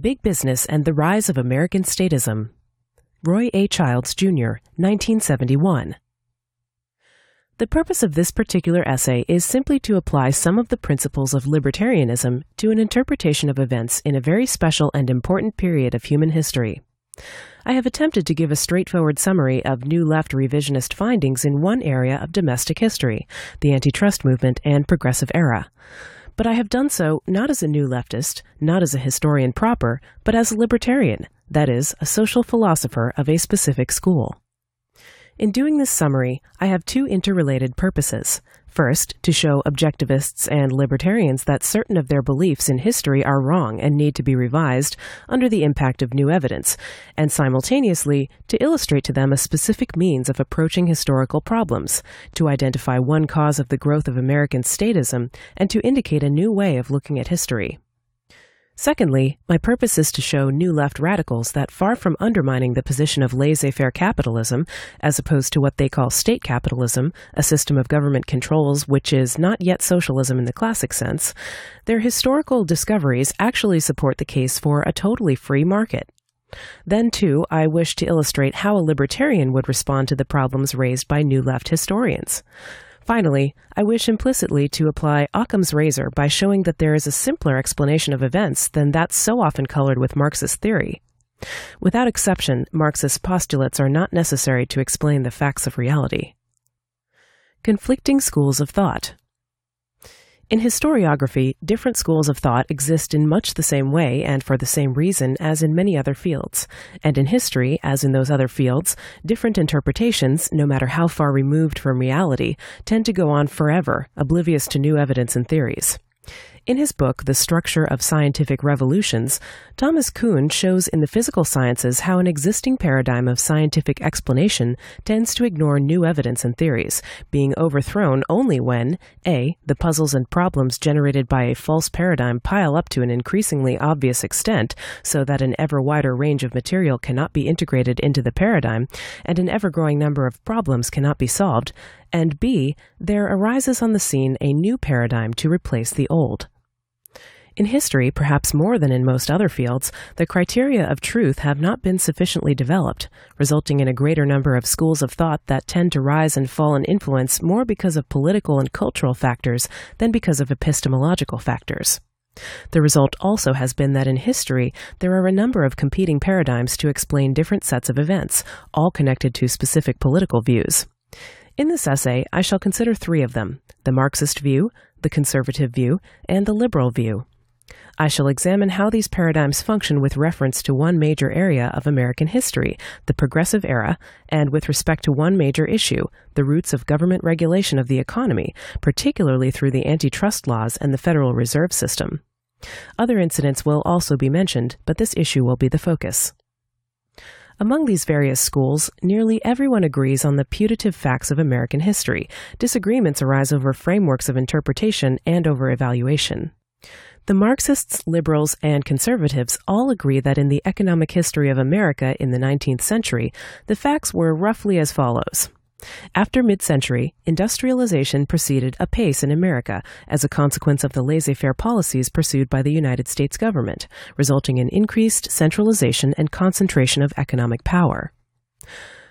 Big Business and the Rise of American Statism. Roy A. Childs, Jr., 1971. The purpose of this particular essay is simply to apply some of the principles of libertarianism to an interpretation of events in a very special and important period of human history. I have attempted to give a straightforward summary of New Left revisionist findings in one area of domestic history, the antitrust movement and progressive era. But I have done so not as a new leftist, not as a historian proper, but as a libertarian, that is, a social philosopher of a specific school. In doing this summary, I have two interrelated purposes. First, to show objectivists and libertarians that certain of their beliefs in history are wrong and need to be revised under the impact of new evidence, and simultaneously to illustrate to them a specific means of approaching historical problems, to identify one cause of the growth of American statism, and to indicate a new way of looking at history. Secondly, my purpose is to show new left radicals that far from undermining the position of laissez faire capitalism, as opposed to what they call state capitalism, a system of government controls which is not yet socialism in the classic sense, their historical discoveries actually support the case for a totally free market. Then, too, I wish to illustrate how a libertarian would respond to the problems raised by new left historians. Finally, I wish implicitly to apply Occam's razor by showing that there is a simpler explanation of events than that so often colored with Marxist theory. Without exception, Marxist postulates are not necessary to explain the facts of reality. Conflicting schools of thought. In historiography, different schools of thought exist in much the same way and for the same reason as in many other fields. And in history, as in those other fields, different interpretations, no matter how far removed from reality, tend to go on forever, oblivious to new evidence and theories. In his book, The Structure of Scientific Revolutions, Thomas Kuhn shows in the physical sciences how an existing paradigm of scientific explanation tends to ignore new evidence and theories, being overthrown only when a. the puzzles and problems generated by a false paradigm pile up to an increasingly obvious extent so that an ever wider range of material cannot be integrated into the paradigm, and an ever growing number of problems cannot be solved, and b. there arises on the scene a new paradigm to replace the old. In history, perhaps more than in most other fields, the criteria of truth have not been sufficiently developed, resulting in a greater number of schools of thought that tend to rise and fall in influence more because of political and cultural factors than because of epistemological factors. The result also has been that in history, there are a number of competing paradigms to explain different sets of events, all connected to specific political views. In this essay, I shall consider three of them the Marxist view, the conservative view, and the liberal view. I shall examine how these paradigms function with reference to one major area of American history, the Progressive Era, and with respect to one major issue, the roots of government regulation of the economy, particularly through the antitrust laws and the Federal Reserve System. Other incidents will also be mentioned, but this issue will be the focus. Among these various schools, nearly everyone agrees on the putative facts of American history. Disagreements arise over frameworks of interpretation and over evaluation. The Marxists, liberals, and conservatives all agree that in the economic history of America in the 19th century, the facts were roughly as follows. After mid century, industrialization proceeded apace in America as a consequence of the laissez faire policies pursued by the United States government, resulting in increased centralization and concentration of economic power.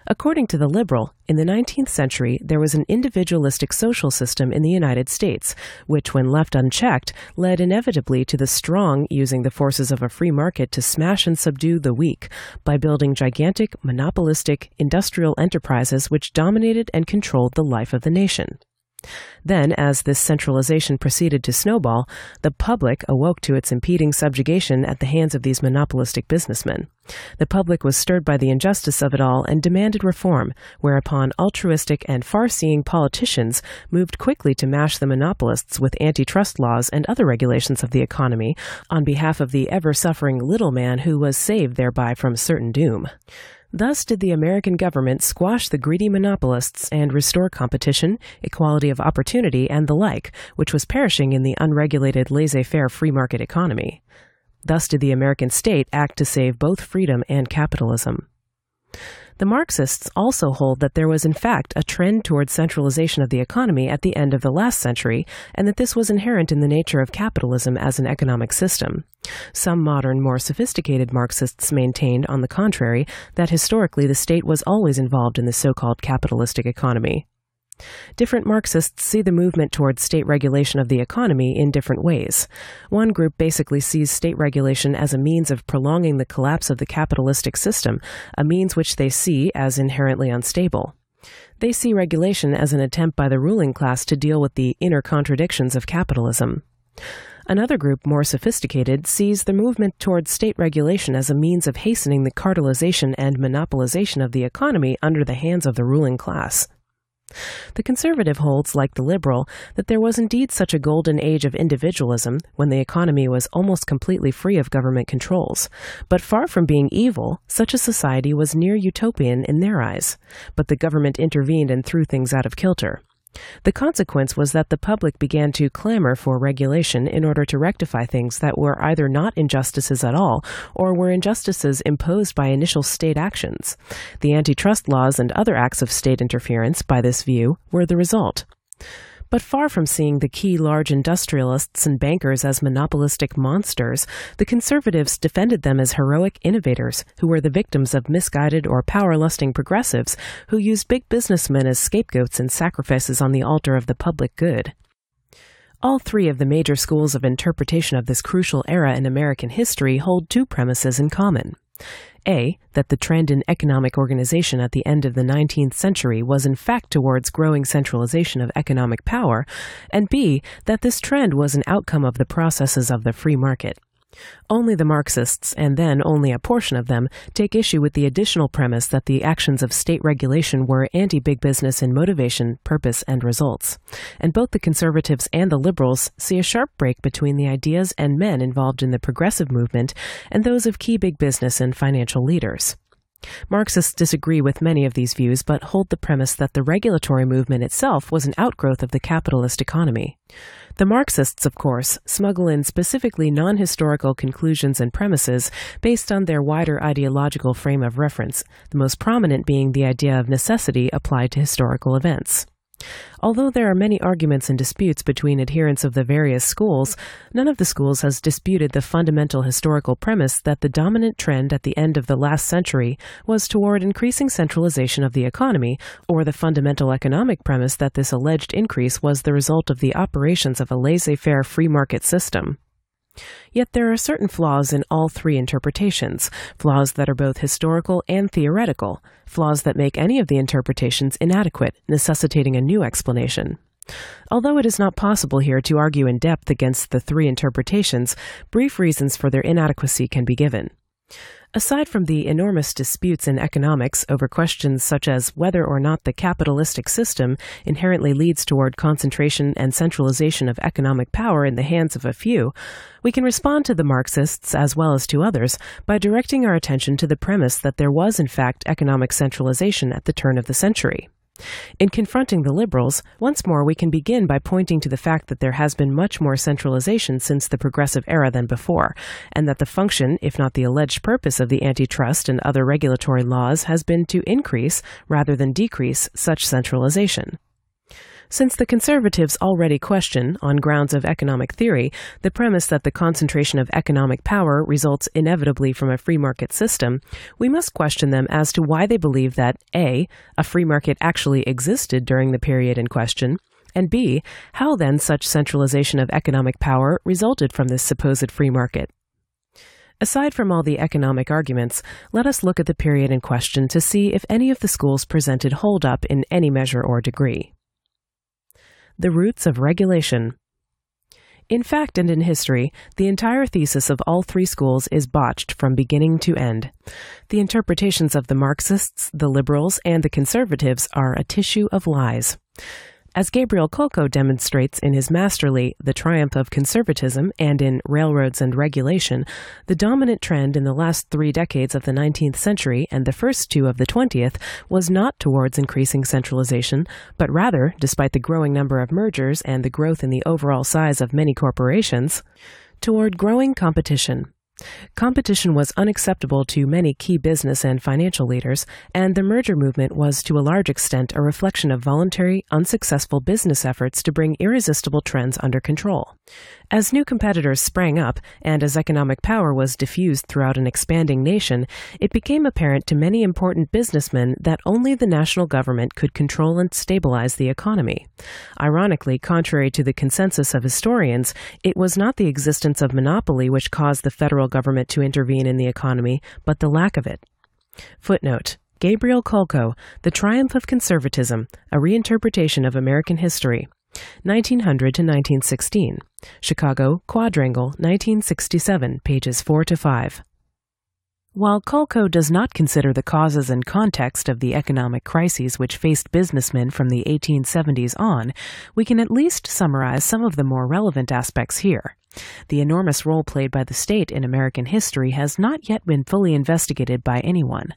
According to the liberal, in the 19th century, there was an individualistic social system in the United States, which, when left unchecked, led inevitably to the strong using the forces of a free market to smash and subdue the weak by building gigantic, monopolistic, industrial enterprises which dominated and controlled the life of the nation. Then, as this centralization proceeded to snowball, the public awoke to its impeding subjugation at the hands of these monopolistic businessmen. The public was stirred by the injustice of it all and demanded reform, whereupon altruistic and far seeing politicians moved quickly to mash the monopolists with antitrust laws and other regulations of the economy on behalf of the ever suffering little man who was saved thereby from certain doom. Thus did the American government squash the greedy monopolists and restore competition, equality of opportunity, and the like, which was perishing in the unregulated laissez faire free market economy. Thus did the American state act to save both freedom and capitalism. The Marxists also hold that there was in fact a trend towards centralization of the economy at the end of the last century, and that this was inherent in the nature of capitalism as an economic system. Some modern, more sophisticated Marxists maintained, on the contrary, that historically the state was always involved in the so-called capitalistic economy. Different Marxists see the movement towards state regulation of the economy in different ways. One group basically sees state regulation as a means of prolonging the collapse of the capitalistic system, a means which they see as inherently unstable. They see regulation as an attempt by the ruling class to deal with the inner contradictions of capitalism. Another group, more sophisticated, sees the movement towards state regulation as a means of hastening the cartelization and monopolization of the economy under the hands of the ruling class. The conservative holds, like the liberal, that there was indeed such a golden age of individualism when the economy was almost completely free of government controls. But far from being evil, such a society was near utopian in their eyes. But the government intervened and threw things out of kilter. The consequence was that the public began to clamor for regulation in order to rectify things that were either not injustices at all or were injustices imposed by initial state actions. The antitrust laws and other acts of state interference, by this view, were the result. But far from seeing the key large industrialists and bankers as monopolistic monsters, the conservatives defended them as heroic innovators who were the victims of misguided or power lusting progressives who used big businessmen as scapegoats and sacrifices on the altar of the public good. All three of the major schools of interpretation of this crucial era in American history hold two premises in common. A, that the trend in economic organization at the end of the 19th century was in fact towards growing centralization of economic power, and B, that this trend was an outcome of the processes of the free market. Only the Marxists, and then only a portion of them, take issue with the additional premise that the actions of state regulation were anti big business in motivation, purpose, and results. And both the conservatives and the liberals see a sharp break between the ideas and men involved in the progressive movement and those of key big business and financial leaders. Marxists disagree with many of these views, but hold the premise that the regulatory movement itself was an outgrowth of the capitalist economy. The Marxists, of course, smuggle in specifically non historical conclusions and premises based on their wider ideological frame of reference, the most prominent being the idea of necessity applied to historical events. Although there are many arguments and disputes between adherents of the various schools, none of the schools has disputed the fundamental historical premise that the dominant trend at the end of the last century was toward increasing centralization of the economy, or the fundamental economic premise that this alleged increase was the result of the operations of a laissez faire free market system. Yet there are certain flaws in all three interpretations, flaws that are both historical and theoretical, flaws that make any of the interpretations inadequate, necessitating a new explanation. Although it is not possible here to argue in depth against the three interpretations, brief reasons for their inadequacy can be given. Aside from the enormous disputes in economics over questions such as whether or not the capitalistic system inherently leads toward concentration and centralization of economic power in the hands of a few, we can respond to the Marxists, as well as to others, by directing our attention to the premise that there was in fact economic centralization at the turn of the century. In confronting the liberals, once more we can begin by pointing to the fact that there has been much more centralization since the progressive era than before, and that the function, if not the alleged purpose of the antitrust and other regulatory laws has been to increase, rather than decrease, such centralization. Since the conservatives already question, on grounds of economic theory, the premise that the concentration of economic power results inevitably from a free market system, we must question them as to why they believe that A. A free market actually existed during the period in question, and B. How then such centralization of economic power resulted from this supposed free market. Aside from all the economic arguments, let us look at the period in question to see if any of the schools presented hold up in any measure or degree. The Roots of Regulation. In fact and in history, the entire thesis of all three schools is botched from beginning to end. The interpretations of the Marxists, the liberals, and the conservatives are a tissue of lies. As Gabriel Kolko demonstrates in his masterly The Triumph of Conservatism and in Railroads and Regulation, the dominant trend in the last three decades of the 19th century and the first two of the 20th was not towards increasing centralization, but rather, despite the growing number of mergers and the growth in the overall size of many corporations, toward growing competition. Competition was unacceptable to many key business and financial leaders, and the merger movement was to a large extent a reflection of voluntary, unsuccessful business efforts to bring irresistible trends under control. As new competitors sprang up, and as economic power was diffused throughout an expanding nation, it became apparent to many important businessmen that only the national government could control and stabilize the economy. Ironically, contrary to the consensus of historians, it was not the existence of monopoly which caused the federal government to intervene in the economy, but the lack of it. Footnote Gabriel Kolko, The Triumph of Conservatism, a Reinterpretation of American History. 1900 to 1916. Chicago, Quadrangle, 1967, pages 4 to 5. While Kolko does not consider the causes and context of the economic crises which faced businessmen from the 1870s on, we can at least summarize some of the more relevant aspects here. The enormous role played by the state in American history has not yet been fully investigated by anyone.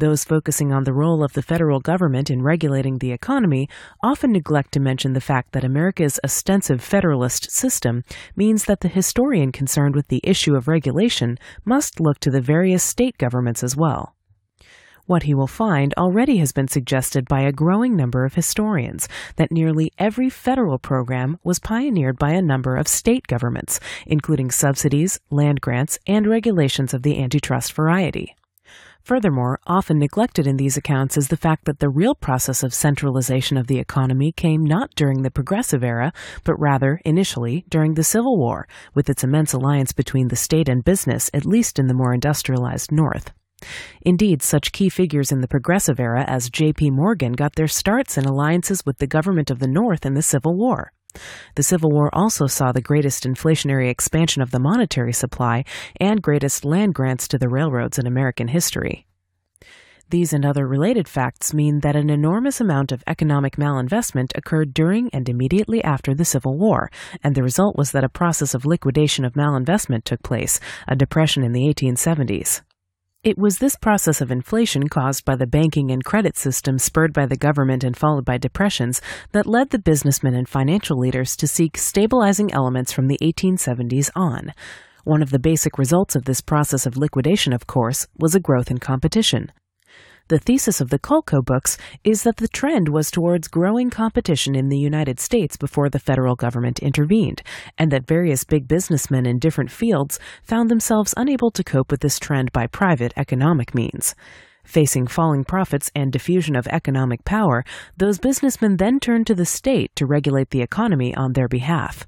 Those focusing on the role of the federal government in regulating the economy often neglect to mention the fact that America's ostensive federalist system means that the historian concerned with the issue of regulation must look to the various state governments as well. What he will find already has been suggested by a growing number of historians that nearly every federal program was pioneered by a number of state governments, including subsidies, land grants, and regulations of the antitrust variety. Furthermore, often neglected in these accounts is the fact that the real process of centralization of the economy came not during the Progressive Era, but rather, initially, during the Civil War, with its immense alliance between the state and business, at least in the more industrialized North. Indeed, such key figures in the Progressive Era as J.P. Morgan got their starts in alliances with the government of the North in the Civil War. The Civil War also saw the greatest inflationary expansion of the monetary supply and greatest land grants to the railroads in American history. These and other related facts mean that an enormous amount of economic malinvestment occurred during and immediately after the Civil War, and the result was that a process of liquidation of malinvestment took place, a depression in the 1870s. It was this process of inflation caused by the banking and credit system spurred by the government and followed by depressions that led the businessmen and financial leaders to seek stabilizing elements from the 1870s on. One of the basic results of this process of liquidation, of course, was a growth in competition. The thesis of the Kolko books is that the trend was towards growing competition in the United States before the federal government intervened, and that various big businessmen in different fields found themselves unable to cope with this trend by private economic means. Facing falling profits and diffusion of economic power, those businessmen then turned to the state to regulate the economy on their behalf.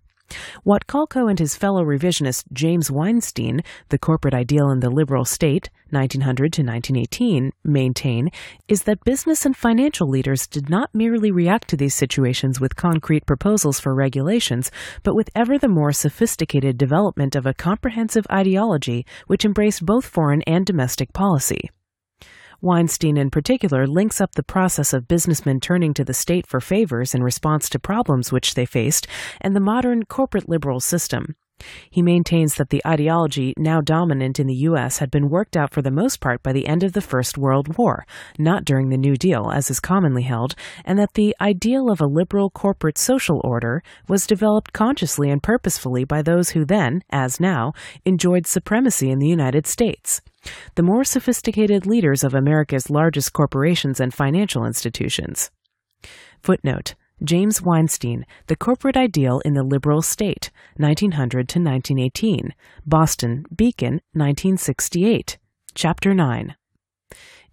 What Kolko and his fellow revisionist James Weinstein, The Corporate Ideal in the Liberal State, 1900 to 1918, maintain is that business and financial leaders did not merely react to these situations with concrete proposals for regulations, but with ever the more sophisticated development of a comprehensive ideology which embraced both foreign and domestic policy. Weinstein, in particular, links up the process of businessmen turning to the state for favors in response to problems which they faced and the modern corporate liberal system. He maintains that the ideology now dominant in the U.S. had been worked out for the most part by the end of the First World War, not during the New Deal, as is commonly held, and that the ideal of a liberal corporate social order was developed consciously and purposefully by those who then, as now, enjoyed supremacy in the United States the more sophisticated leaders of America's largest corporations and financial institutions. Footnote James Weinstein, The Corporate Ideal in the Liberal State, 1900 to 1918, Boston, Beacon, 1968, Chapter 9.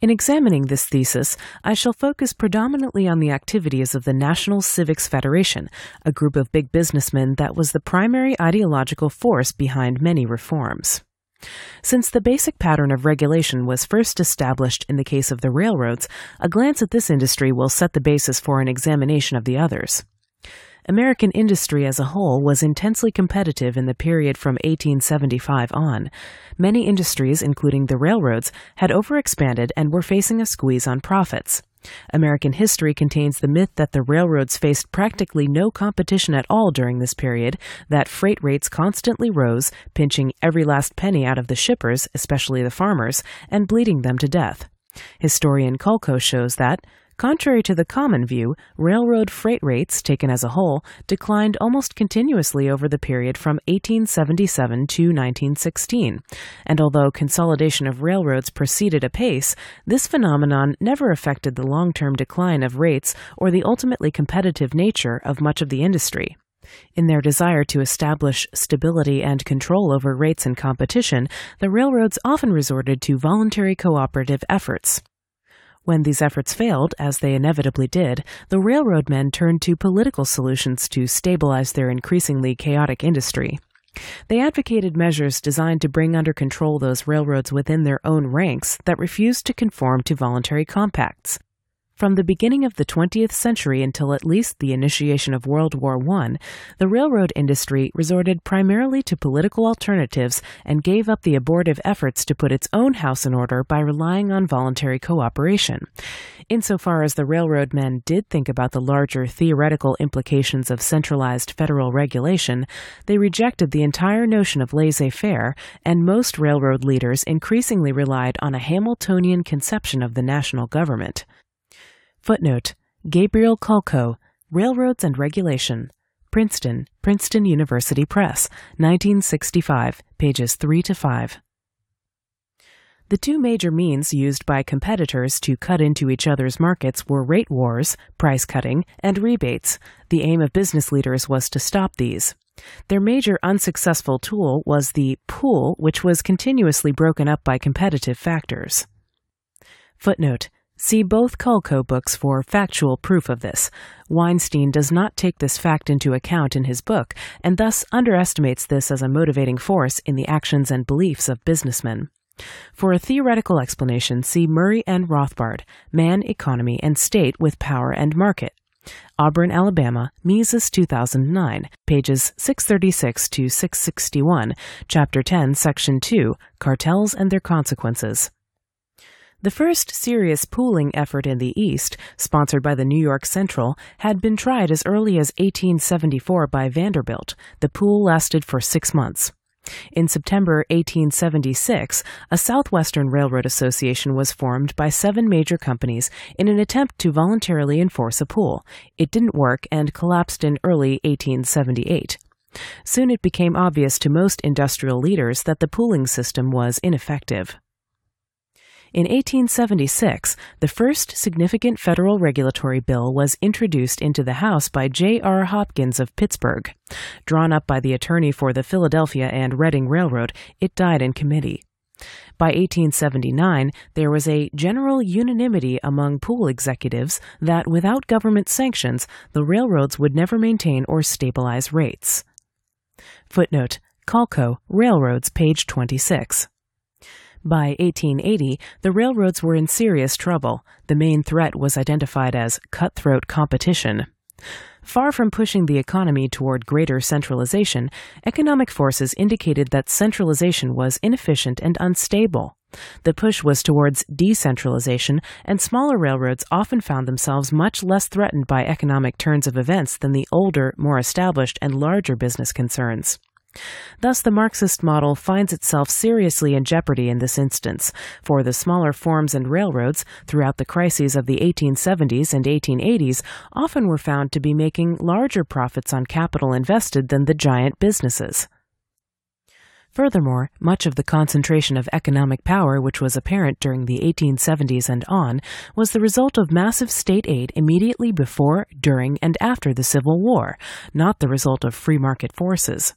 In examining this thesis, I shall focus predominantly on the activities of the National Civics Federation, a group of big businessmen that was the primary ideological force behind many reforms. Since the basic pattern of regulation was first established in the case of the railroads, a glance at this industry will set the basis for an examination of the others. American industry as a whole was intensely competitive in the period from 1875 on. Many industries, including the railroads, had overexpanded and were facing a squeeze on profits. American history contains the myth that the railroads faced practically no competition at all during this period, that freight rates constantly rose, pinching every last penny out of the shippers, especially the farmers, and bleeding them to death. Historian Kolko shows that Contrary to the common view, railroad freight rates, taken as a whole, declined almost continuously over the period from 1877 to 1916. And although consolidation of railroads proceeded apace, this phenomenon never affected the long term decline of rates or the ultimately competitive nature of much of the industry. In their desire to establish stability and control over rates and competition, the railroads often resorted to voluntary cooperative efforts. When these efforts failed, as they inevitably did, the railroad men turned to political solutions to stabilize their increasingly chaotic industry. They advocated measures designed to bring under control those railroads within their own ranks that refused to conform to voluntary compacts. From the beginning of the 20th century until at least the initiation of World War I, the railroad industry resorted primarily to political alternatives and gave up the abortive efforts to put its own house in order by relying on voluntary cooperation. Insofar as the railroad men did think about the larger theoretical implications of centralized federal regulation, they rejected the entire notion of laissez faire, and most railroad leaders increasingly relied on a Hamiltonian conception of the national government. Footnote Gabriel Kolko, Railroads and Regulation. Princeton, Princeton University Press, 1965, pages 3 to 5. The two major means used by competitors to cut into each other's markets were rate wars, price cutting, and rebates. The aim of business leaders was to stop these. Their major unsuccessful tool was the pool, which was continuously broken up by competitive factors. Footnote See both Kolko books for factual proof of this. Weinstein does not take this fact into account in his book, and thus underestimates this as a motivating force in the actions and beliefs of businessmen. For a theoretical explanation, see Murray N. Rothbard, Man, Economy, and State with Power and Market. Auburn, Alabama, Mises 2009, pages 636 to 661, Chapter 10, Section 2, Cartels and Their Consequences. The first serious pooling effort in the East, sponsored by the New York Central, had been tried as early as 1874 by Vanderbilt. The pool lasted for six months. In September 1876, a Southwestern Railroad Association was formed by seven major companies in an attempt to voluntarily enforce a pool. It didn't work and collapsed in early 1878. Soon it became obvious to most industrial leaders that the pooling system was ineffective. In 1876, the first significant federal regulatory bill was introduced into the House by J.R. Hopkins of Pittsburgh. Drawn up by the attorney for the Philadelphia and Reading Railroad, it died in committee. By 1879, there was a general unanimity among pool executives that without government sanctions, the railroads would never maintain or stabilize rates. Footnote Kolko, Railroads, page 26. By 1880, the railroads were in serious trouble. The main threat was identified as cutthroat competition. Far from pushing the economy toward greater centralization, economic forces indicated that centralization was inefficient and unstable. The push was towards decentralization, and smaller railroads often found themselves much less threatened by economic turns of events than the older, more established, and larger business concerns. Thus, the Marxist model finds itself seriously in jeopardy in this instance, for the smaller forms and railroads, throughout the crises of the 1870s and 1880s, often were found to be making larger profits on capital invested than the giant businesses. Furthermore, much of the concentration of economic power which was apparent during the 1870s and on was the result of massive state aid immediately before, during, and after the Civil War, not the result of free market forces.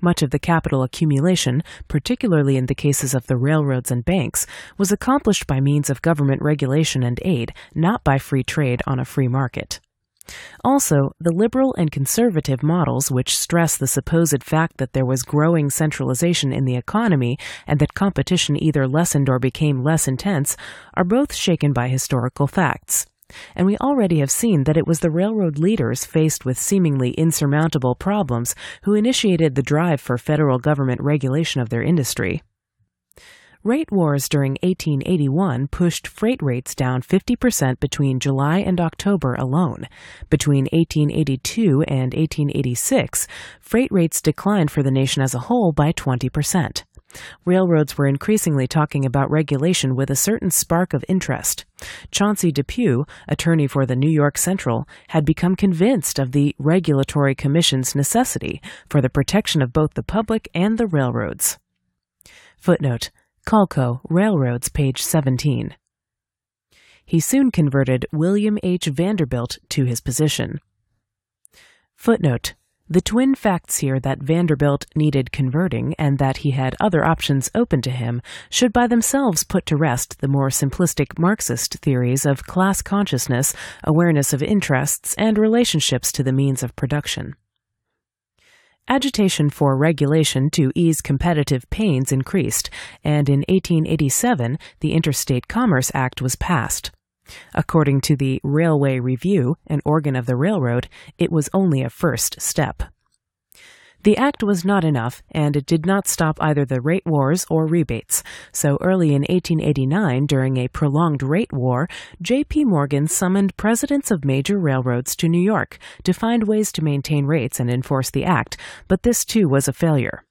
Much of the capital accumulation, particularly in the cases of the railroads and banks, was accomplished by means of government regulation and aid, not by free trade on a free market. Also, the liberal and conservative models, which stress the supposed fact that there was growing centralization in the economy and that competition either lessened or became less intense, are both shaken by historical facts and we already have seen that it was the railroad leaders faced with seemingly insurmountable problems who initiated the drive for federal government regulation of their industry. Rate wars during 1881 pushed freight rates down 50% between July and October alone. Between 1882 and 1886, freight rates declined for the nation as a whole by 20%. Railroads were increasingly talking about regulation with a certain spark of interest. Chauncey Depew, attorney for the New York Central, had become convinced of the Regulatory Commission's necessity for the protection of both the public and the railroads. Footnote Kolko, Railroads, page 17. He soon converted William H. Vanderbilt to his position. Footnote the twin facts here that Vanderbilt needed converting and that he had other options open to him should by themselves put to rest the more simplistic Marxist theories of class consciousness, awareness of interests, and relationships to the means of production. Agitation for regulation to ease competitive pains increased, and in 1887 the Interstate Commerce Act was passed. According to the Railway Review, an organ of the railroad, it was only a first step. The act was not enough, and it did not stop either the rate wars or rebates. So early in 1889, during a prolonged rate war, J.P. Morgan summoned presidents of major railroads to New York to find ways to maintain rates and enforce the act, but this too was a failure.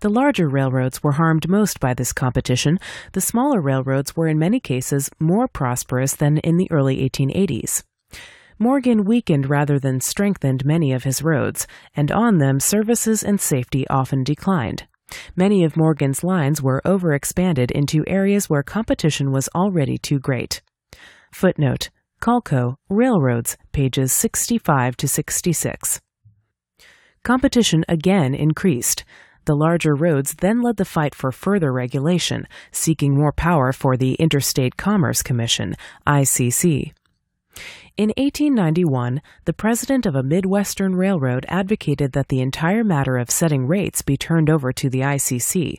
The larger railroads were harmed most by this competition. The smaller railroads were in many cases more prosperous than in the early 1880s. Morgan weakened rather than strengthened many of his roads, and on them services and safety often declined. Many of Morgan's lines were overexpanded into areas where competition was already too great. Footnote Kolko, Railroads, pages 65 to 66. Competition again increased. The larger roads then led the fight for further regulation, seeking more power for the Interstate Commerce Commission, ICC. In 1891, the president of a Midwestern railroad advocated that the entire matter of setting rates be turned over to the ICC.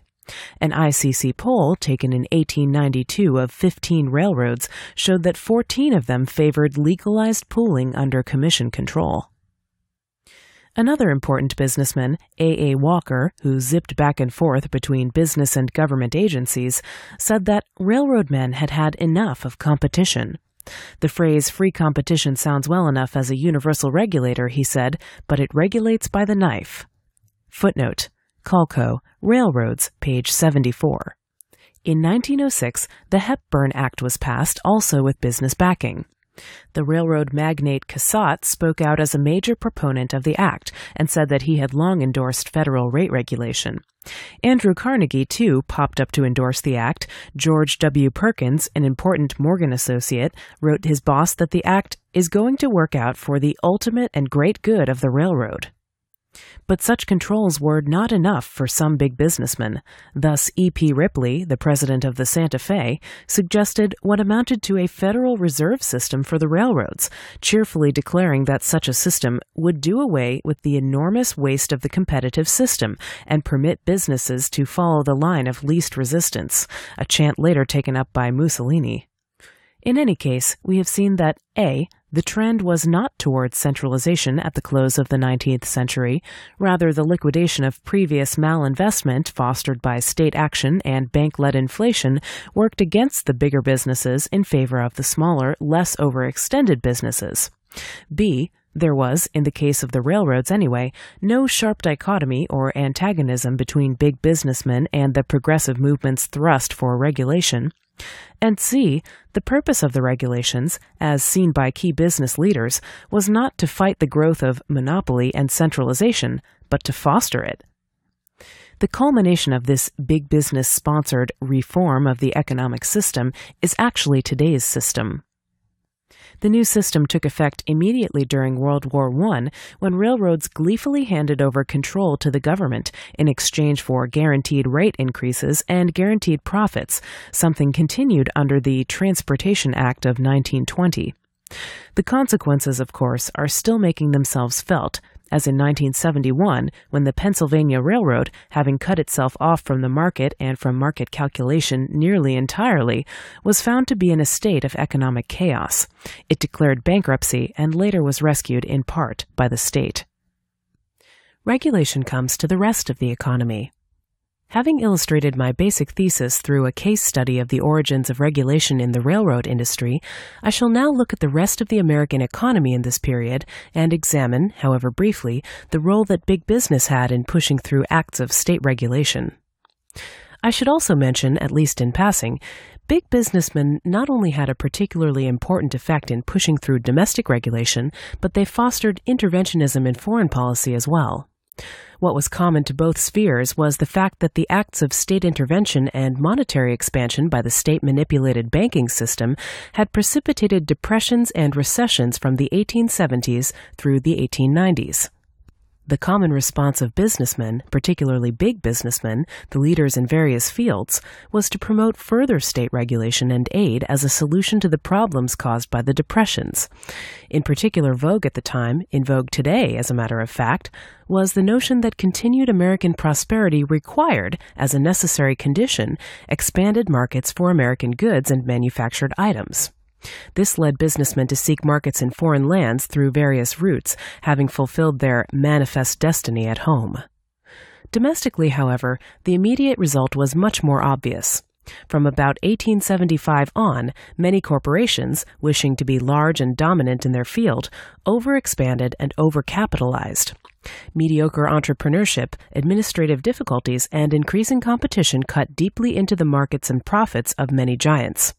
An ICC poll taken in 1892 of 15 railroads showed that 14 of them favored legalized pooling under commission control. Another important businessman, A. A. Walker, who zipped back and forth between business and government agencies, said that railroad men had had enough of competition. The phrase free competition sounds well enough as a universal regulator, he said, but it regulates by the knife. Footnote Kolko, Railroads, page 74. In 1906, the Hepburn Act was passed, also with business backing. The railroad magnate Cassatt spoke out as a major proponent of the act and said that he had long endorsed federal rate regulation. Andrew Carnegie, too, popped up to endorse the act. George W. Perkins, an important Morgan associate, wrote his boss that the act is going to work out for the ultimate and great good of the railroad. But such controls were not enough for some big businessmen. Thus, E.P. Ripley, the president of the Santa Fe, suggested what amounted to a Federal Reserve System for the railroads, cheerfully declaring that such a system would do away with the enormous waste of the competitive system and permit businesses to follow the line of least resistance, a chant later taken up by Mussolini. In any case, we have seen that A. The trend was not towards centralization at the close of the 19th century, rather, the liquidation of previous malinvestment fostered by state action and bank led inflation worked against the bigger businesses in favor of the smaller, less overextended businesses. B. There was, in the case of the railroads anyway, no sharp dichotomy or antagonism between big businessmen and the progressive movement's thrust for regulation. And C, the purpose of the regulations, as seen by key business leaders, was not to fight the growth of monopoly and centralization, but to foster it. The culmination of this big business sponsored reform of the economic system is actually today's system. The new system took effect immediately during World War I when railroads gleefully handed over control to the government in exchange for guaranteed rate increases and guaranteed profits, something continued under the Transportation Act of 1920. The consequences, of course, are still making themselves felt, as in 1971, when the Pennsylvania Railroad, having cut itself off from the market and from market calculation nearly entirely, was found to be in a state of economic chaos. It declared bankruptcy and later was rescued in part by the state. Regulation comes to the rest of the economy. Having illustrated my basic thesis through a case study of the origins of regulation in the railroad industry, I shall now look at the rest of the American economy in this period and examine, however briefly, the role that big business had in pushing through acts of state regulation. I should also mention, at least in passing, big businessmen not only had a particularly important effect in pushing through domestic regulation, but they fostered interventionism in foreign policy as well. What was common to both spheres was the fact that the acts of state intervention and monetary expansion by the state manipulated banking system had precipitated depressions and recessions from the 1870s through the 1890s. The common response of businessmen, particularly big businessmen, the leaders in various fields, was to promote further state regulation and aid as a solution to the problems caused by the depressions. In particular vogue at the time, in vogue today, as a matter of fact, was the notion that continued American prosperity required, as a necessary condition, expanded markets for American goods and manufactured items. This led businessmen to seek markets in foreign lands through various routes, having fulfilled their manifest destiny at home. Domestically, however, the immediate result was much more obvious. From about 1875 on, many corporations, wishing to be large and dominant in their field, overexpanded and overcapitalized. Mediocre entrepreneurship, administrative difficulties, and increasing competition cut deeply into the markets and profits of many giants.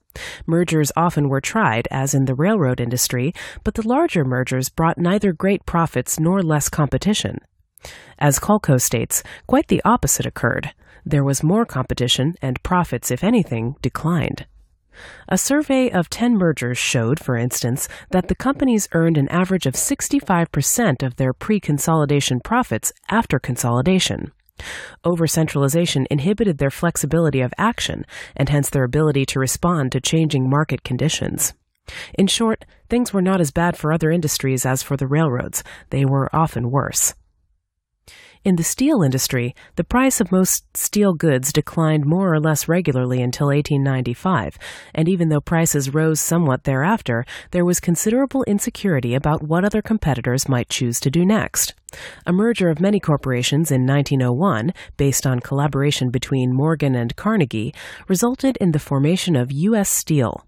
Mergers often were tried, as in the railroad industry, but the larger mergers brought neither great profits nor less competition. As Kolko states, quite the opposite occurred. There was more competition, and profits, if anything, declined. A survey of 10 mergers showed, for instance, that the companies earned an average of 65% of their pre consolidation profits after consolidation. Over centralization inhibited their flexibility of action and hence their ability to respond to changing market conditions. In short, things were not as bad for other industries as for the railroads, they were often worse. In the steel industry, the price of most steel goods declined more or less regularly until 1895, and even though prices rose somewhat thereafter, there was considerable insecurity about what other competitors might choose to do next. A merger of many corporations in 1901, based on collaboration between Morgan and Carnegie, resulted in the formation of U.S. Steel.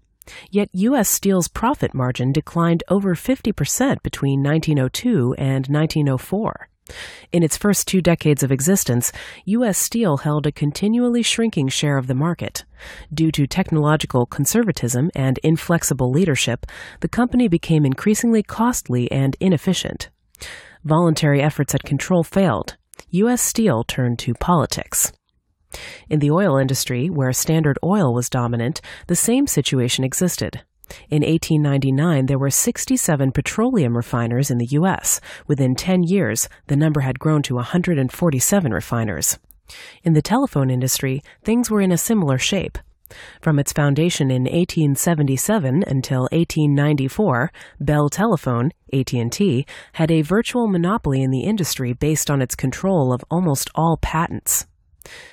Yet U.S. Steel's profit margin declined over 50% between 1902 and 1904. In its first two decades of existence, U.S. Steel held a continually shrinking share of the market. Due to technological conservatism and inflexible leadership, the company became increasingly costly and inefficient. Voluntary efforts at control failed. U.S. Steel turned to politics. In the oil industry, where Standard Oil was dominant, the same situation existed. In 1899, there were 67 petroleum refiners in the U.S. Within 10 years, the number had grown to 147 refiners. In the telephone industry, things were in a similar shape. From its foundation in 1877 until 1894, Bell Telephone, AT&T, had a virtual monopoly in the industry based on its control of almost all patents.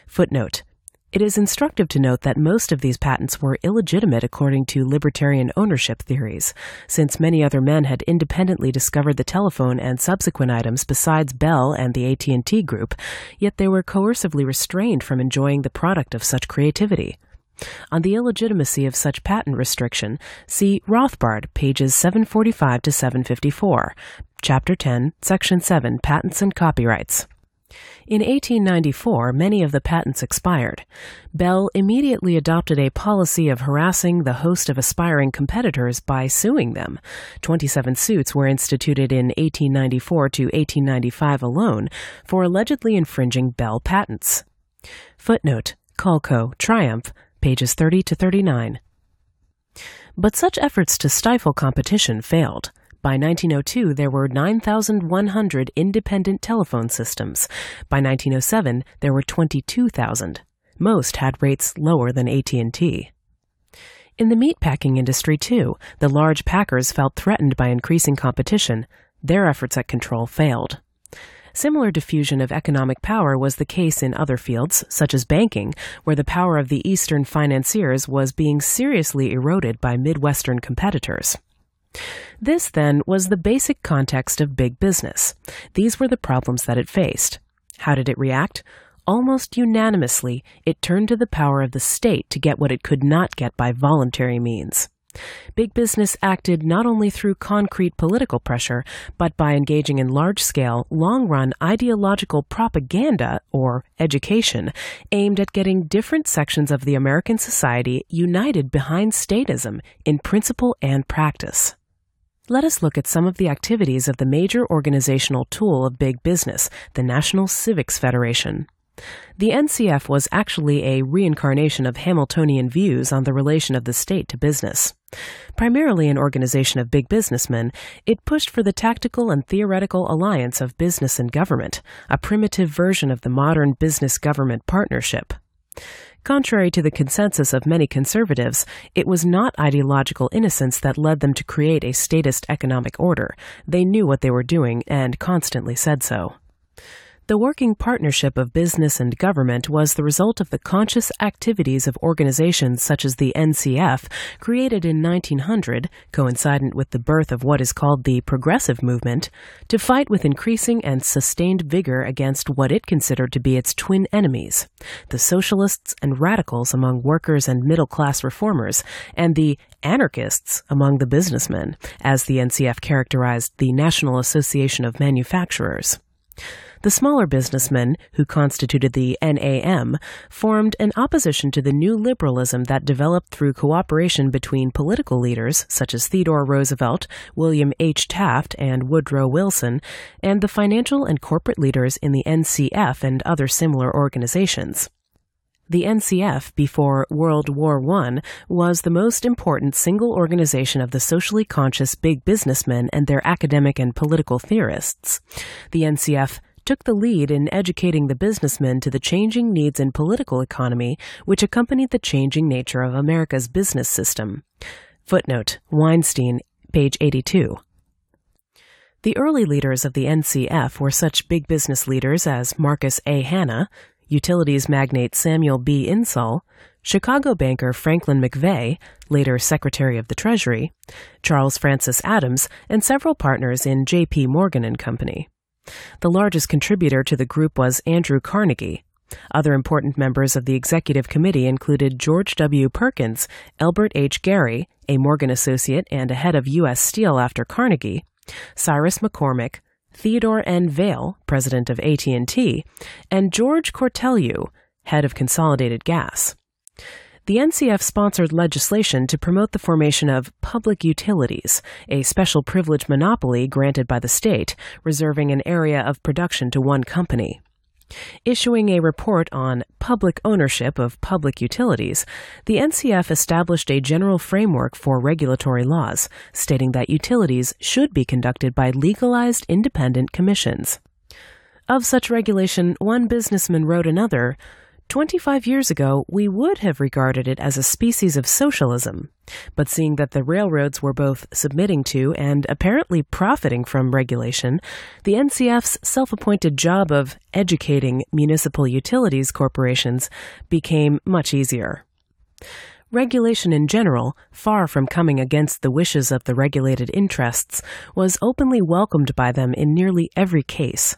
Footnote it is instructive to note that most of these patents were illegitimate according to libertarian ownership theories, since many other men had independently discovered the telephone and subsequent items besides Bell and the AT&T group, yet they were coercively restrained from enjoying the product of such creativity. On the illegitimacy of such patent restriction, see Rothbard, pages 745 to 754, Chapter 10, Section 7, Patents and Copyrights. In 1894, many of the patents expired. Bell immediately adopted a policy of harassing the host of aspiring competitors by suing them. 27 suits were instituted in 1894 to 1895 alone for allegedly infringing Bell patents. Footnote Kolko, Triumph, pages 30 to 39. But such efforts to stifle competition failed. By 1902, there were 9,100 independent telephone systems. By 1907, there were 22,000. Most had rates lower than AT&T. In the meatpacking industry, too, the large packers felt threatened by increasing competition. Their efforts at control failed. Similar diffusion of economic power was the case in other fields, such as banking, where the power of the Eastern financiers was being seriously eroded by Midwestern competitors. This, then, was the basic context of big business. These were the problems that it faced. How did it react? Almost unanimously, it turned to the power of the state to get what it could not get by voluntary means. Big business acted not only through concrete political pressure, but by engaging in large scale, long run ideological propaganda, or education, aimed at getting different sections of the American society united behind statism in principle and practice. Let us look at some of the activities of the major organizational tool of big business, the National Civics Federation. The NCF was actually a reincarnation of Hamiltonian views on the relation of the state to business. Primarily an organization of big businessmen, it pushed for the tactical and theoretical alliance of business and government, a primitive version of the modern business government partnership. Contrary to the consensus of many conservatives, it was not ideological innocence that led them to create a statist economic order. They knew what they were doing and constantly said so. The working partnership of business and government was the result of the conscious activities of organizations such as the NCF, created in 1900, coincident with the birth of what is called the Progressive Movement, to fight with increasing and sustained vigor against what it considered to be its twin enemies the socialists and radicals among workers and middle class reformers, and the anarchists among the businessmen, as the NCF characterized the National Association of Manufacturers. The smaller businessmen, who constituted the NAM, formed an opposition to the new liberalism that developed through cooperation between political leaders such as Theodore Roosevelt, William H. Taft, and Woodrow Wilson, and the financial and corporate leaders in the NCF and other similar organizations. The NCF, before World War I, was the most important single organization of the socially conscious big businessmen and their academic and political theorists. The NCF took the lead in educating the businessmen to the changing needs in political economy which accompanied the changing nature of America's business system. Footnote Weinstein, page 82. The early leaders of the NCF were such big business leaders as Marcus A. Hanna, utilities magnate Samuel B. Insull, Chicago banker Franklin MacVeagh, later Secretary of the Treasury, Charles Francis Adams, and several partners in J.P. Morgan and Company. The largest contributor to the group was Andrew Carnegie. Other important members of the executive committee included George W. Perkins, Elbert H. Gary, a Morgan associate and a head of U.S. Steel after Carnegie, Cyrus McCormick, Theodore N. Vail, president of AT&T, and George Cortelyou, head of Consolidated Gas the NCF sponsored legislation to promote the formation of public utilities, a special privilege monopoly granted by the state, reserving an area of production to one company. Issuing a report on public ownership of public utilities, the NCF established a general framework for regulatory laws, stating that utilities should be conducted by legalized independent commissions. Of such regulation, one businessman wrote another 25 years ago, we would have regarded it as a species of socialism. But seeing that the railroads were both submitting to and apparently profiting from regulation, the NCF's self appointed job of educating municipal utilities corporations became much easier. Regulation in general, far from coming against the wishes of the regulated interests, was openly welcomed by them in nearly every case.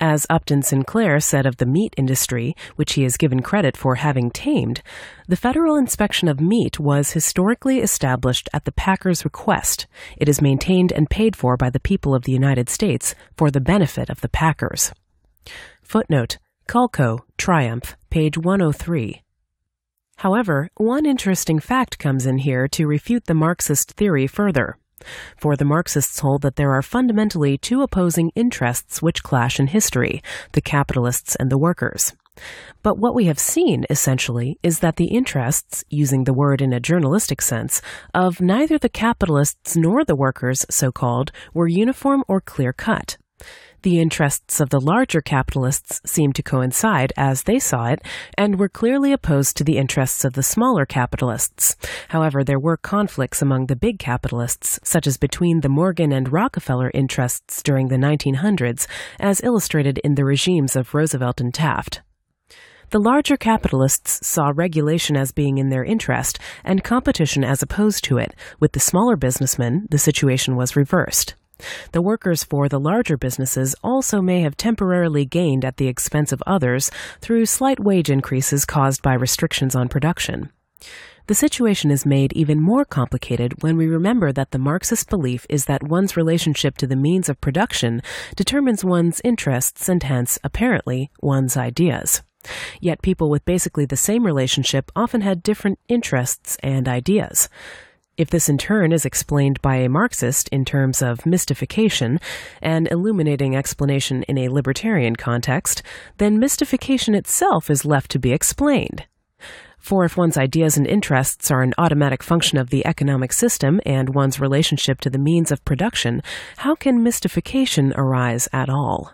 As Upton Sinclair said of the meat industry, which he is given credit for having tamed, the federal inspection of meat was historically established at the packers' request. It is maintained and paid for by the people of the United States for the benefit of the packers. Footnote Kolko, Triumph, page 103. However, one interesting fact comes in here to refute the Marxist theory further. For the Marxists hold that there are fundamentally two opposing interests which clash in history the capitalists and the workers. But what we have seen, essentially, is that the interests, using the word in a journalistic sense, of neither the capitalists nor the workers, so called, were uniform or clear cut. The interests of the larger capitalists seemed to coincide as they saw it and were clearly opposed to the interests of the smaller capitalists. However, there were conflicts among the big capitalists, such as between the Morgan and Rockefeller interests during the 1900s, as illustrated in the regimes of Roosevelt and Taft. The larger capitalists saw regulation as being in their interest and competition as opposed to it. With the smaller businessmen, the situation was reversed. The workers for the larger businesses also may have temporarily gained at the expense of others through slight wage increases caused by restrictions on production. The situation is made even more complicated when we remember that the Marxist belief is that one's relationship to the means of production determines one's interests and hence, apparently, one's ideas. Yet people with basically the same relationship often had different interests and ideas. If this in turn is explained by a Marxist in terms of mystification, an illuminating explanation in a libertarian context, then mystification itself is left to be explained. For if one's ideas and interests are an automatic function of the economic system and one's relationship to the means of production, how can mystification arise at all?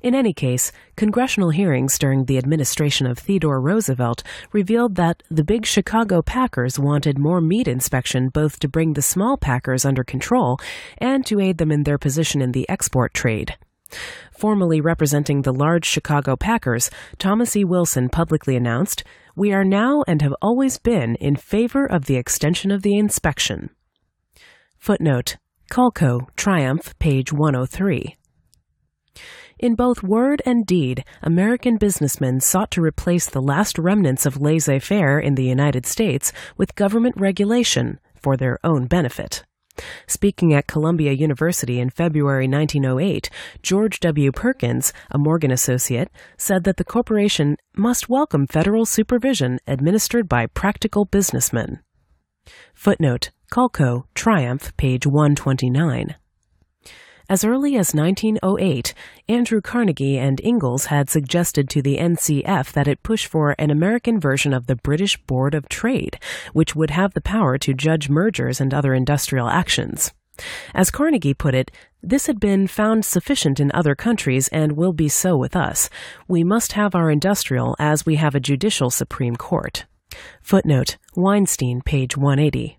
In any case, congressional hearings during the administration of Theodore Roosevelt revealed that the big Chicago packers wanted more meat inspection both to bring the small packers under control and to aid them in their position in the export trade. Formally representing the large Chicago Packers, Thomas E. Wilson publicly announced, We are now and have always been in favor of the extension of the inspection. Footnote Kolko, Triumph, page 103. In both word and deed, American businessmen sought to replace the last remnants of laissez faire in the United States with government regulation for their own benefit. Speaking at Columbia University in February 1908, George W. Perkins, a Morgan associate, said that the corporation must welcome federal supervision administered by practical businessmen. Footnote Kolko, Triumph, page 129. As early as 1908, Andrew Carnegie and Ingalls had suggested to the NCF that it push for an American version of the British Board of Trade, which would have the power to judge mergers and other industrial actions. As Carnegie put it, this had been found sufficient in other countries and will be so with us. We must have our industrial as we have a judicial Supreme Court. Footnote Weinstein, page 180.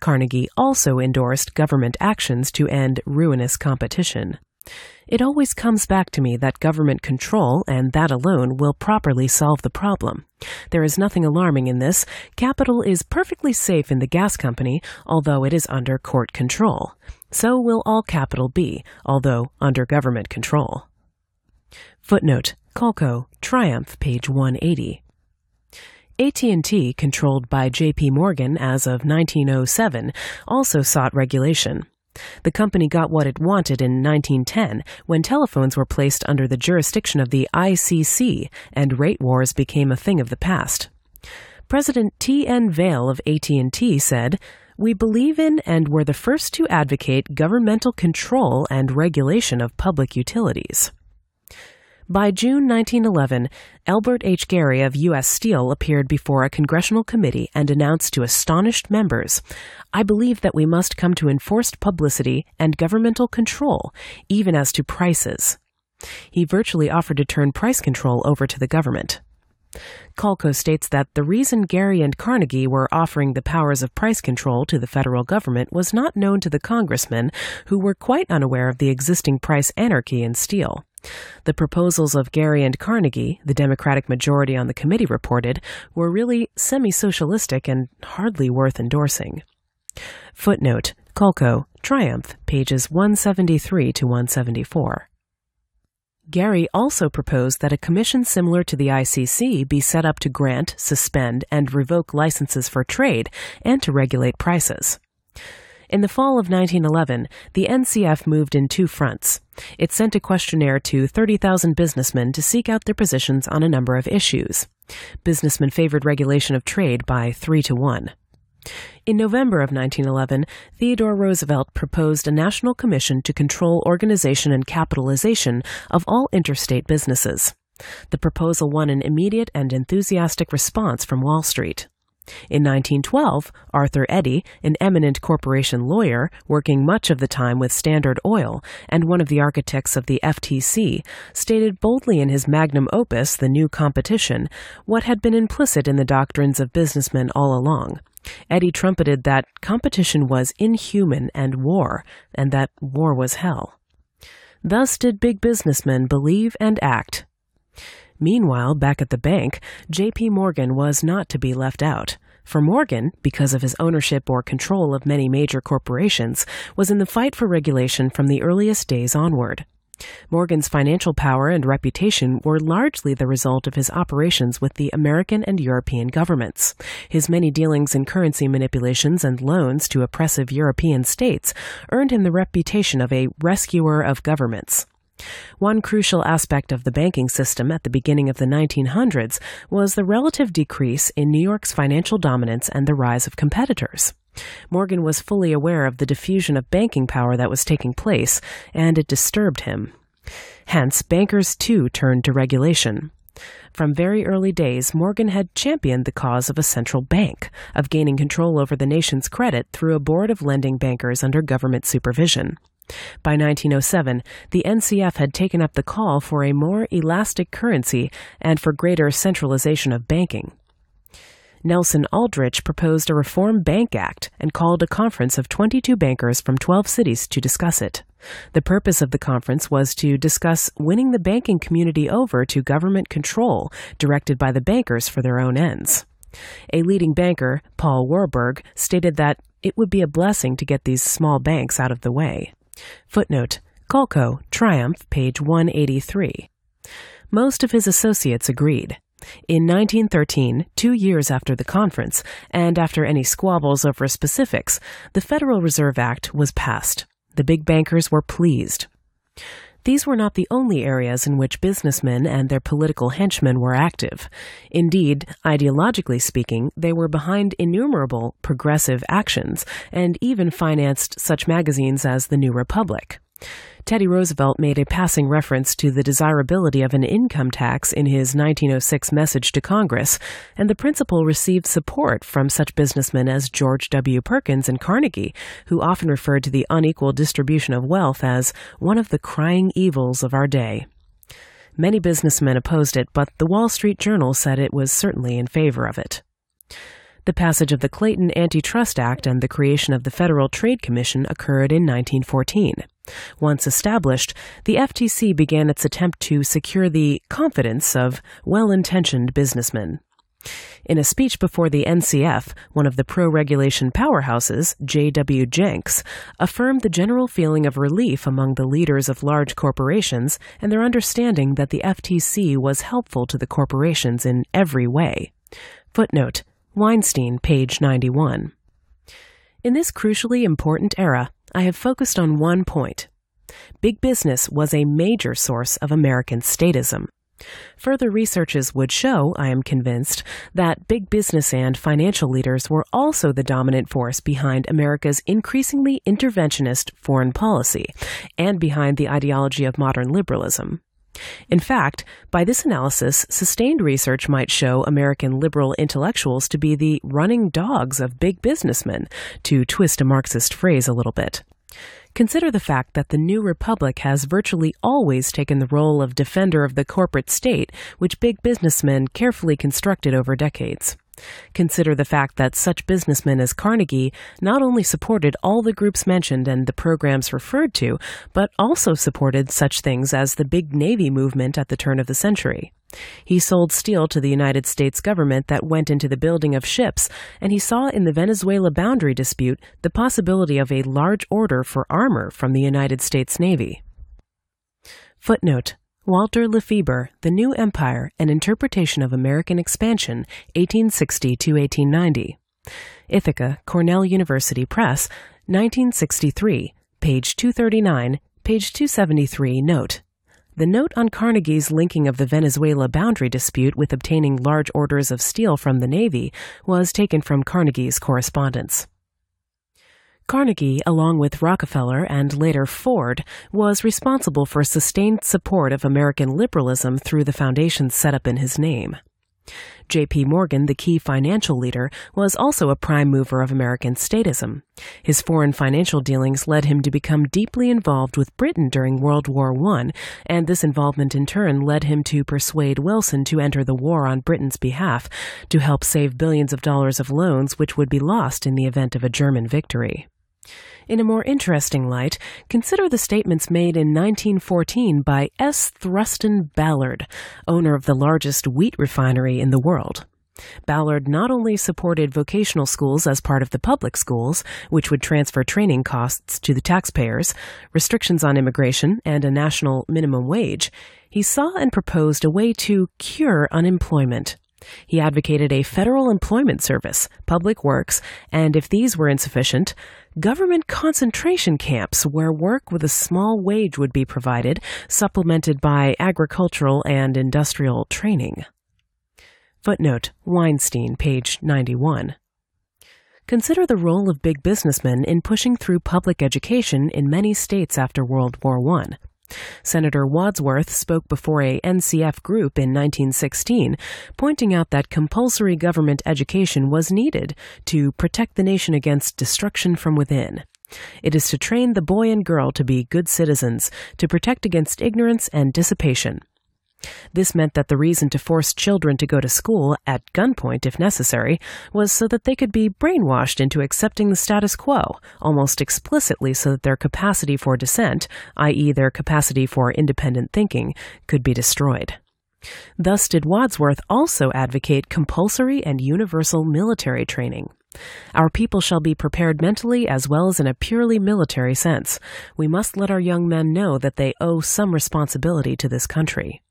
Carnegie also endorsed government actions to end ruinous competition. It always comes back to me that government control, and that alone, will properly solve the problem. There is nothing alarming in this. Capital is perfectly safe in the gas company, although it is under court control. So will all capital be, although under government control. Footnote Kolko, Triumph, page 180. AT&T, controlled by JP Morgan as of 1907, also sought regulation. The company got what it wanted in 1910 when telephones were placed under the jurisdiction of the ICC and rate wars became a thing of the past. President T.N. Vail of AT&T said, "We believe in and were the first to advocate governmental control and regulation of public utilities." By June 1911, Albert H. Gary of U.S. Steel appeared before a congressional committee and announced to astonished members I believe that we must come to enforced publicity and governmental control, even as to prices. He virtually offered to turn price control over to the government. Kolko states that the reason Gary and Carnegie were offering the powers of price control to the federal government was not known to the congressmen, who were quite unaware of the existing price anarchy in steel. The proposals of Gary and Carnegie, the Democratic majority on the committee reported, were really semi socialistic and hardly worth endorsing. Footnote Kolko, Triumph, pages 173 to 174. Gary also proposed that a commission similar to the ICC be set up to grant, suspend, and revoke licenses for trade and to regulate prices. In the fall of 1911, the NCF moved in two fronts. It sent a questionnaire to 30,000 businessmen to seek out their positions on a number of issues. Businessmen favored regulation of trade by 3 to 1. In November of 1911, Theodore Roosevelt proposed a national commission to control organization and capitalization of all interstate businesses. The proposal won an immediate and enthusiastic response from Wall Street. In 1912, Arthur Eddy, an eminent corporation lawyer working much of the time with Standard Oil and one of the architects of the FTC, stated boldly in his magnum opus, The New Competition, what had been implicit in the doctrines of businessmen all along. Eddy trumpeted that competition was inhuman and war, and that war was hell. Thus did big businessmen believe and act, Meanwhile, back at the bank, J.P. Morgan was not to be left out. For Morgan, because of his ownership or control of many major corporations, was in the fight for regulation from the earliest days onward. Morgan's financial power and reputation were largely the result of his operations with the American and European governments. His many dealings in currency manipulations and loans to oppressive European states earned him the reputation of a rescuer of governments. One crucial aspect of the banking system at the beginning of the 1900s was the relative decrease in New York's financial dominance and the rise of competitors. Morgan was fully aware of the diffusion of banking power that was taking place, and it disturbed him. Hence, bankers too turned to regulation. From very early days, Morgan had championed the cause of a central bank, of gaining control over the nation's credit through a board of lending bankers under government supervision. By 1907, the NCF had taken up the call for a more elastic currency and for greater centralization of banking. Nelson Aldrich proposed a Reform Bank Act and called a conference of 22 bankers from 12 cities to discuss it. The purpose of the conference was to discuss winning the banking community over to government control directed by the bankers for their own ends. A leading banker, Paul Warburg, stated that it would be a blessing to get these small banks out of the way. Footnote Kolko, Triumph, page 183. Most of his associates agreed. In 1913, two years after the conference, and after any squabbles over specifics, the Federal Reserve Act was passed. The big bankers were pleased. These were not the only areas in which businessmen and their political henchmen were active. Indeed, ideologically speaking, they were behind innumerable progressive actions and even financed such magazines as The New Republic. Teddy Roosevelt made a passing reference to the desirability of an income tax in his 1906 message to Congress, and the principle received support from such businessmen as George W. Perkins and Carnegie, who often referred to the unequal distribution of wealth as one of the crying evils of our day. Many businessmen opposed it, but the Wall Street Journal said it was certainly in favor of it. The passage of the Clayton Antitrust Act and the creation of the Federal Trade Commission occurred in 1914. Once established, the FTC began its attempt to secure the confidence of well intentioned businessmen. In a speech before the NCF, one of the pro regulation powerhouses, J.W. Jenks, affirmed the general feeling of relief among the leaders of large corporations and their understanding that the FTC was helpful to the corporations in every way. Footnote Weinstein, page 91. In this crucially important era, I have focused on one point. Big business was a major source of American statism. Further researches would show, I am convinced, that big business and financial leaders were also the dominant force behind America's increasingly interventionist foreign policy and behind the ideology of modern liberalism. In fact, by this analysis, sustained research might show American liberal intellectuals to be the running dogs of big businessmen, to twist a Marxist phrase a little bit. Consider the fact that the New Republic has virtually always taken the role of defender of the corporate state, which big businessmen carefully constructed over decades. Consider the fact that such businessmen as Carnegie not only supported all the groups mentioned and the programs referred to, but also supported such things as the big Navy movement at the turn of the century. He sold steel to the United States government that went into the building of ships, and he saw in the Venezuela boundary dispute the possibility of a large order for armor from the United States Navy. Footnote Walter LaFeber, The New Empire, An Interpretation of American Expansion, 1860 to 1890. Ithaca, Cornell University Press, 1963, page 239, page 273, note. The note on Carnegie's linking of the Venezuela boundary dispute with obtaining large orders of steel from the Navy was taken from Carnegie's correspondence. Carnegie, along with Rockefeller and later Ford, was responsible for sustained support of American liberalism through the foundations set up in his name. J.P. Morgan, the key financial leader, was also a prime mover of American statism. His foreign financial dealings led him to become deeply involved with Britain during World War I, and this involvement in turn led him to persuade Wilson to enter the war on Britain's behalf to help save billions of dollars of loans which would be lost in the event of a German victory. In a more interesting light, consider the statements made in 1914 by S. Thruston Ballard, owner of the largest wheat refinery in the world. Ballard not only supported vocational schools as part of the public schools, which would transfer training costs to the taxpayers, restrictions on immigration, and a national minimum wage, he saw and proposed a way to cure unemployment. He advocated a federal employment service, public works, and if these were insufficient, government concentration camps where work with a small wage would be provided, supplemented by agricultural and industrial training. Footnote Weinstein, page 91. Consider the role of big businessmen in pushing through public education in many states after World War I. Senator Wadsworth spoke before a NCF group in 1916, pointing out that compulsory government education was needed to protect the nation against destruction from within. It is to train the boy and girl to be good citizens, to protect against ignorance and dissipation. This meant that the reason to force children to go to school, at gunpoint if necessary, was so that they could be brainwashed into accepting the status quo, almost explicitly so that their capacity for dissent, i.e., their capacity for independent thinking, could be destroyed. Thus did Wadsworth also advocate compulsory and universal military training. Our people shall be prepared mentally as well as in a purely military sense. We must let our young men know that they owe some responsibility to this country.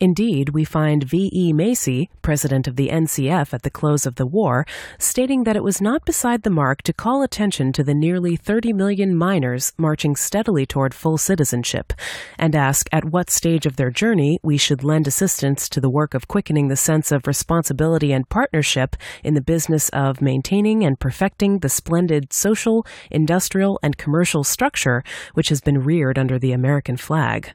Indeed, we find V.E. Macy, president of the NCF at the close of the war, stating that it was not beside the mark to call attention to the nearly 30 million minors marching steadily toward full citizenship, and ask at what stage of their journey we should lend assistance to the work of quickening the sense of responsibility and partnership in the business of maintaining and perfecting the splendid social, industrial, and commercial structure which has been reared under the American flag.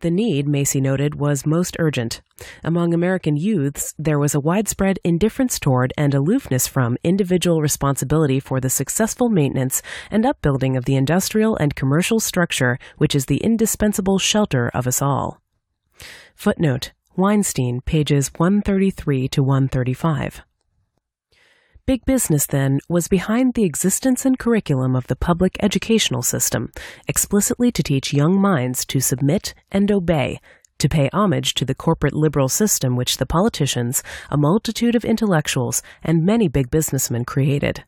The need, Macy noted, was most urgent. Among American youths, there was a widespread indifference toward and aloofness from individual responsibility for the successful maintenance and upbuilding of the industrial and commercial structure which is the indispensable shelter of us all. Footnote Weinstein, pages 133 to 135. Big business, then, was behind the existence and curriculum of the public educational system, explicitly to teach young minds to submit and obey, to pay homage to the corporate liberal system which the politicians, a multitude of intellectuals, and many big businessmen created.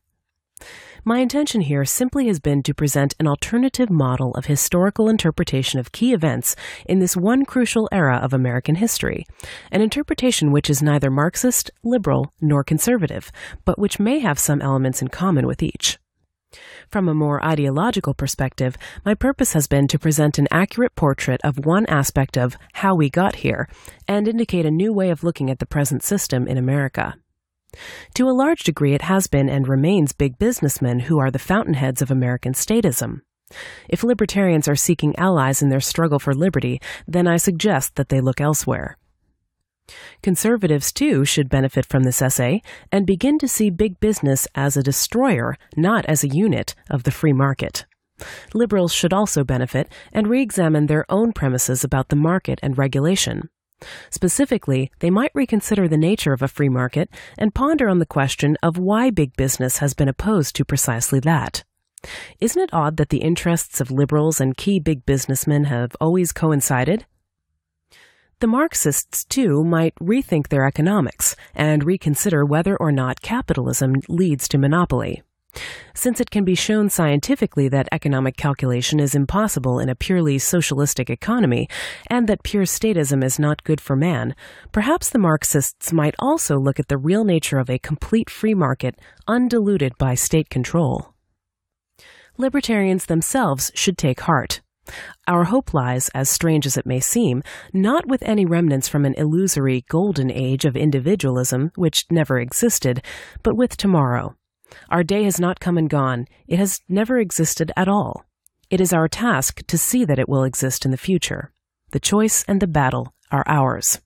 My intention here simply has been to present an alternative model of historical interpretation of key events in this one crucial era of American history, an interpretation which is neither Marxist, liberal, nor conservative, but which may have some elements in common with each. From a more ideological perspective, my purpose has been to present an accurate portrait of one aspect of how we got here and indicate a new way of looking at the present system in America. To a large degree, it has been and remains big businessmen who are the fountainheads of American statism. If libertarians are seeking allies in their struggle for liberty, then I suggest that they look elsewhere. Conservatives, too, should benefit from this essay and begin to see big business as a destroyer, not as a unit, of the free market. Liberals should also benefit and re examine their own premises about the market and regulation. Specifically, they might reconsider the nature of a free market and ponder on the question of why big business has been opposed to precisely that. Isn't it odd that the interests of liberals and key big businessmen have always coincided? The Marxists, too, might rethink their economics and reconsider whether or not capitalism leads to monopoly. Since it can be shown scientifically that economic calculation is impossible in a purely socialistic economy, and that pure statism is not good for man, perhaps the Marxists might also look at the real nature of a complete free market undiluted by state control. Libertarians themselves should take heart. Our hope lies, as strange as it may seem, not with any remnants from an illusory golden age of individualism which never existed, but with tomorrow our day has not come and gone. It has never existed at all. It is our task to see that it will exist in the future. The choice and the battle are ours.